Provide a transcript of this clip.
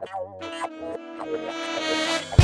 Música